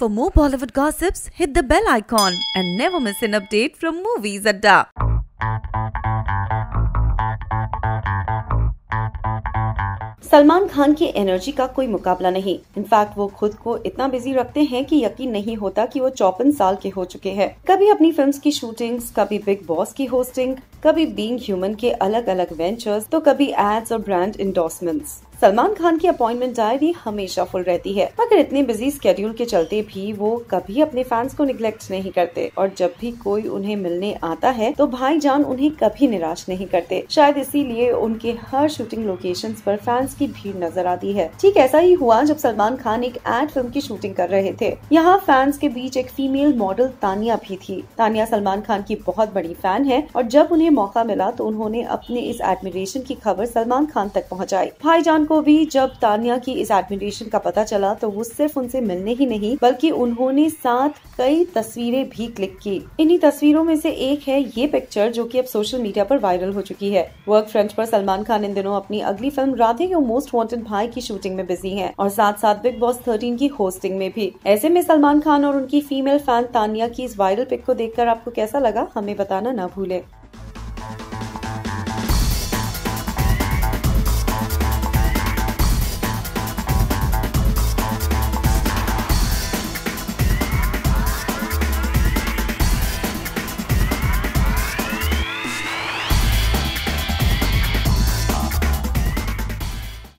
For more Bollywood gossips, hit the bell icon and never miss an update from Movies Adda. Salman Khan की energy का कोई मुकाबला नहीं। In fact वो खुद को इतना बिज़ी रखते हैं कि यकीन नहीं होता कि वो चौपन साल के हो चुके हैं। कभी अपनी फिल्म्स की शूटिंग्स कभी बिग बॉस की होस्टिंग कभी बीइंग ह्यूमन के अलग अलग वेंचर्स तो कभी एड्स और ब्रांड इंडोर्समेंट्स सलमान खान की अपॉइंटमेंट डायरी हमेशा फुल रहती है। मगर इतने बिज़ी स्केड्यूल के चलते भी वो कभी अपने फैंस को निग्लेक्ट नहीं करते। और जब भी कोई उन्हें मिलने आता है तो भाईजान उन्हें कभी निराश नहीं करते। शायद इसीलिए उनके हर शूटिंग लोकेशन पर फैंस की भीड़ नज़र आती है। ठीक ऐसा ही हुआ जब सलमान खान एक एड फ़िल्म की शूटिंग कर रहे थे। यहाँ फैंस के बीच एक फीमेल मॉडल तानिया भी थी। तानिया सलमान खान की बहुत बड़ी फ़ैन है और जब उन्हें मौका मिला तो उन्होंने अपने इस एडमिरेशन की खबर सलमान खान तक पहुँचाई। भाईजान को भी जब तानिया की इस एडमिटेशन का पता चला तो वो सिर्फ़ उनसे मिलने ही नहीं, बल्कि उन्होंने साथ कई तस्वीरें भी क्लिक की। इन्हीं तस्वीरों में से एक है ये पिक्चर जो कि अब सोशल मीडिया पर वायरल हो चुकी है। वर्क फ्रंट पर सलमान खान इन दिनों अपनी अगली फ़िल्म राधे के मोस्ट वांटेड भाई की शूटिंग में बिज़ी हैं, और साथ साथ बिग बॉस थर्टीन की होस्टिंग में भी। ऐसे में सलमान खान और उनकी फीमेल फ़ैन तानिया की इस वायरल पिक को देखकर आपको कैसा लगा, हमें बताना न भूले।